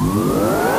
Música